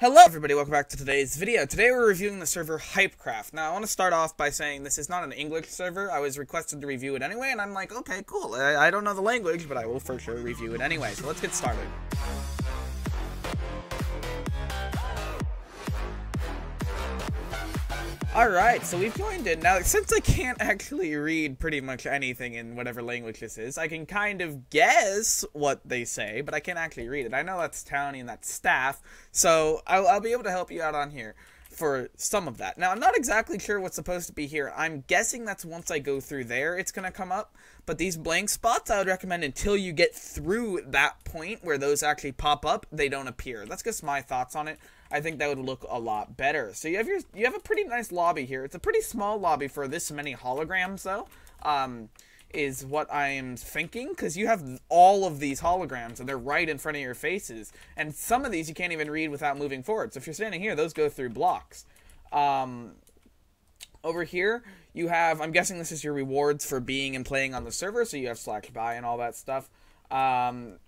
Hello everybody, welcome back to today's video. Today we're reviewing the server Hypecraft. Now I want to start off by saying this is not an English server. I was requested to review it anyway, and I'm like, okay, cool. I, I don't know the language, but I will for sure review it anyway. So let's get started. Alright, so we've joined in. Now, since I can't actually read pretty much anything in whatever language this is, I can kind of guess what they say, but I can't actually read it. I know that's Towny and that's Staff, so I'll, I'll be able to help you out on here for some of that. Now, I'm not exactly sure what's supposed to be here. I'm guessing that's once I go through there, it's going to come up. But these blank spots, I would recommend until you get through that point where those actually pop up, they don't appear. That's just my thoughts on it. I think that would look a lot better. So you have your you have a pretty nice lobby here. It's a pretty small lobby for this many holograms, though. Um, is what I am thinking because you have all of these holograms and they're right in front of your faces, and some of these you can't even read without moving forward. So if you're standing here, those go through blocks. Um, over here, you have, I'm guessing this is your rewards for being and playing on the server, so you have slash buy and all that stuff. Um,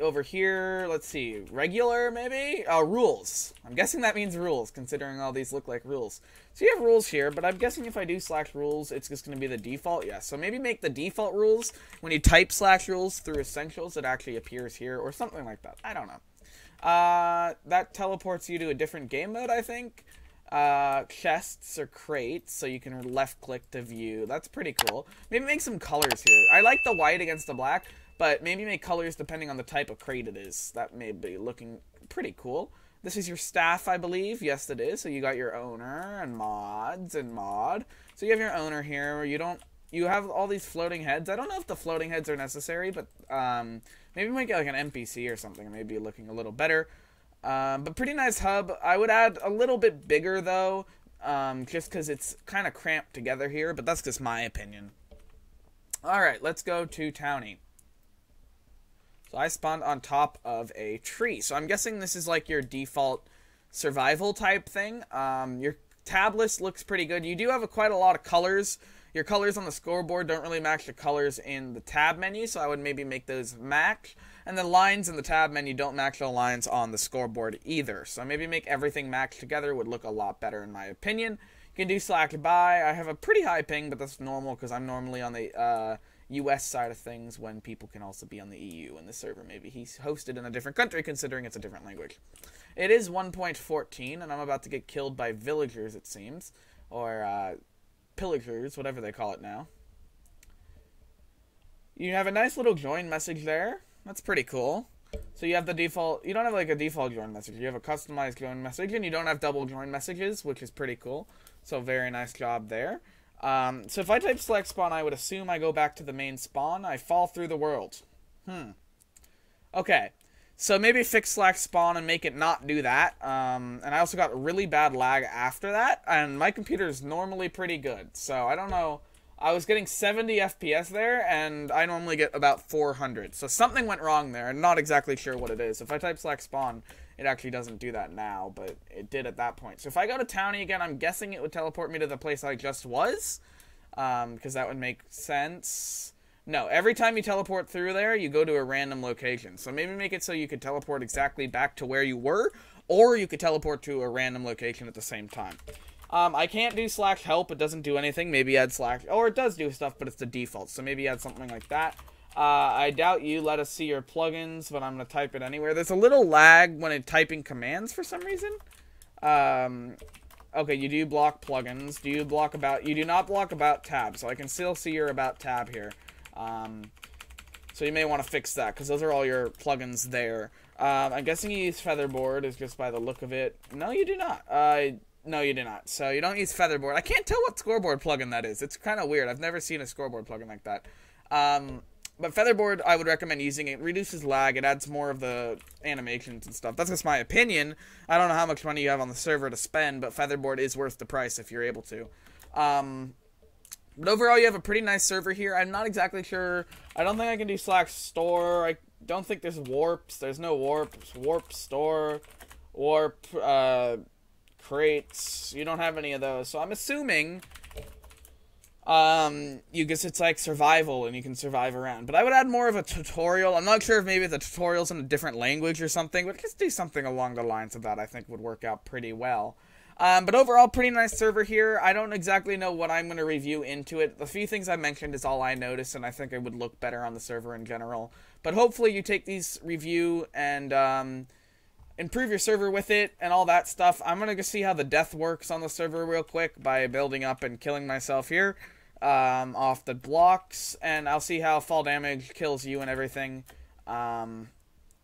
over here, let's see, regular maybe? Uh, rules. I'm guessing that means rules, considering all these look like rules. So you have rules here, but I'm guessing if I do slash rules, it's just going to be the default. Yeah, so maybe make the default rules. When you type slash rules through essentials, it actually appears here, or something like that. I don't know. Uh, that teleports you to a different game mode, I think. Uh, chests or crates, so you can left click to view. That's pretty cool. Maybe make some colors here. I like the white against the black. But maybe make colors depending on the type of crate it is. That may be looking pretty cool. This is your staff, I believe. Yes, it is. So you got your owner and mods and mod. So you have your owner here. You don't. You have all these floating heads. I don't know if the floating heads are necessary, but um, maybe make it like an NPC or something. Maybe looking a little better. Um, but pretty nice hub. I would add a little bit bigger though, um, just because it's kind of cramped together here. But that's just my opinion. All right, let's go to Towny. So I spawned on top of a tree. So I'm guessing this is like your default survival type thing. Um, your tab list looks pretty good. You do have a, quite a lot of colors. Your colors on the scoreboard don't really match the colors in the tab menu, so I would maybe make those match. And the lines in the tab menu don't match the lines on the scoreboard either. So maybe make everything match together would look a lot better in my opinion. You can do slash buy. I have a pretty high ping, but that's normal because I'm normally on the uh, US side of things when people can also be on the EU and the server. Maybe he's hosted in a different country considering it's a different language. It is 1.14 and I'm about to get killed by villagers it seems. Or uh, pillagers, whatever they call it now. You have a nice little join message there. That's pretty cool. So you have the default, you don't have like a default join message. You have a customized join message and you don't have double join messages, which is pretty cool. So very nice job there. Um, so if I type slash spawn, I would assume I go back to the main spawn. I fall through the world. Hmm. Okay. So maybe fix slash spawn and make it not do that. Um, and I also got really bad lag after that. And my computer is normally pretty good. So I don't know. I was getting 70 FPS there, and I normally get about 400. So something went wrong there. I'm not exactly sure what it is. If I type slash spawn, it actually doesn't do that now, but it did at that point. So if I go to Towny again, I'm guessing it would teleport me to the place I just was, because um, that would make sense. No, every time you teleport through there, you go to a random location. So maybe make it so you could teleport exactly back to where you were, or you could teleport to a random location at the same time. Um, I can't do slash help, it doesn't do anything. Maybe add slash, or it does do stuff, but it's the default. So maybe add something like that. Uh, I doubt you let us see your plugins, but I'm going to type it anywhere. There's a little lag when it typing commands for some reason. Um, okay, you do block plugins. Do you block about... You do not block about tab, so I can still see your about tab here. Um, so you may want to fix that, because those are all your plugins there. Um, I'm guessing you use Featherboard, is just by the look of it. No, you do not. Uh, no, you do not. So you don't use Featherboard. I can't tell what scoreboard plugin that is. It's kind of weird. I've never seen a scoreboard plugin like that. Um, but Featherboard, I would recommend using it. Reduces lag. It adds more of the animations and stuff. That's just my opinion. I don't know how much money you have on the server to spend, but Featherboard is worth the price if you're able to. Um, but overall, you have a pretty nice server here. I'm not exactly sure. I don't think I can do slash store. I don't think there's warps. There's no warps. Warp store. Warp uh, crates. You don't have any of those. So I'm assuming um, you guess it's like survival and you can survive around. But I would add more of a tutorial. I'm not sure if maybe the tutorial's in a different language or something, but just do something along the lines of that. I think would work out pretty well. Um, but overall, pretty nice server here. I don't exactly know what I'm going to review into it. The few things I mentioned is all I noticed, and I think it would look better on the server in general. But hopefully you take these review and um, improve your server with it and all that stuff. I'm going to go see how the death works on the server real quick by building up and killing myself here um, off the blocks. And I'll see how fall damage kills you and everything. Um,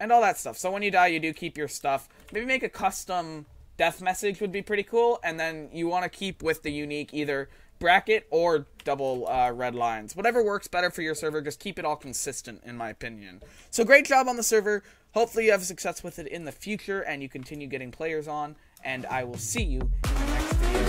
and all that stuff. So when you die, you do keep your stuff. Maybe make a custom death message would be pretty cool. And then you want to keep with the unique either bracket or double uh, red lines. Whatever works better for your server, just keep it all consistent, in my opinion. So great job on the server. Hopefully you have success with it in the future and you continue getting players on. And I will see you in the next video.